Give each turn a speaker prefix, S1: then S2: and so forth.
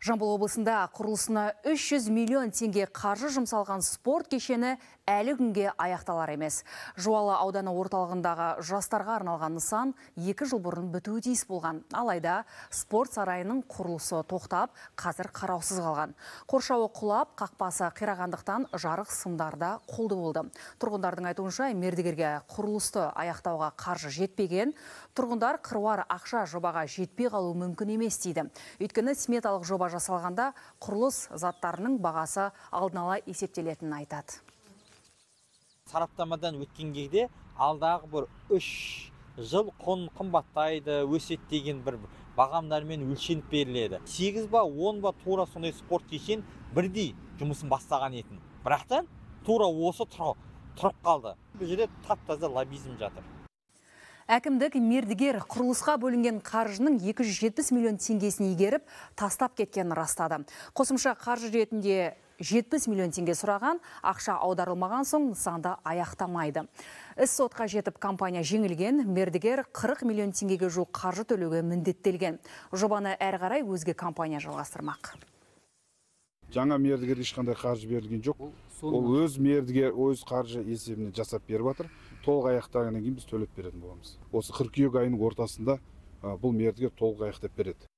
S1: Жамбыл облысында құрылысына 300 миллион теңге қаржы жұмсалған спорт кешені әлі күнге аяқталар емес. Жуалы ауданы орталығындағы жастарға арналған нысан екі жыл бұрын бітуі тиіс болған. Алайда спорт сарайының құрылысы тоқтап, қазір қараусыз қалған. Қоршауы құлап, қақпасы қирағандықтан жарық сымдарда қолды болды. Тұрғындардың айтуынша мердігерге құрылысты аяқтауға қаржы жетпеген, тұрғындар қыруар ақша жобаға жетпей қалу мүмкін емес дейді. Өйткені сметалық жоба жасалғанда құрылыс заттарының бағасы алдын ала есептелетінін айтады
S2: сараптамадан өткен кезде алдағы бір үш жыл құн қымбаттайды өседі деген бір бағамдармен өлшеніп беріледі. Сегіз ба он ба тура сондай спорт кешен бірдей жұмысын бастаған етін. Бірақтан тура осы тұрып қалды. Бұл жерде тап таза лоббизм жатыр.
S1: Әкімдік мердігер құрылысқа бөлінген қаржының 270 миллион теңгесін игеріп тастап кеткенін растады. Қосымша қаржы ретінде 70 миллион теңге сұраған, ақша аударылмаған соң нысанды аяқтамайды. Іс сотқа жетіп компания жеңілген, мердігер 40 миллион теңгеге жуық қаржы төлеуге міндеттелген. Жобаны әрі қарай өзге компания жалғастырмақ.
S3: Жаңа мердігер ешқандай қаржы берілген жоқ. Ол өз мердігер өз қаржы есебінен жасап беріп жатыр. Толық аяқтағаннан кейін біз төлеп беретін боламыз. Осы қыркүйек айының ортасында бұл мердігер толық аяқтап береді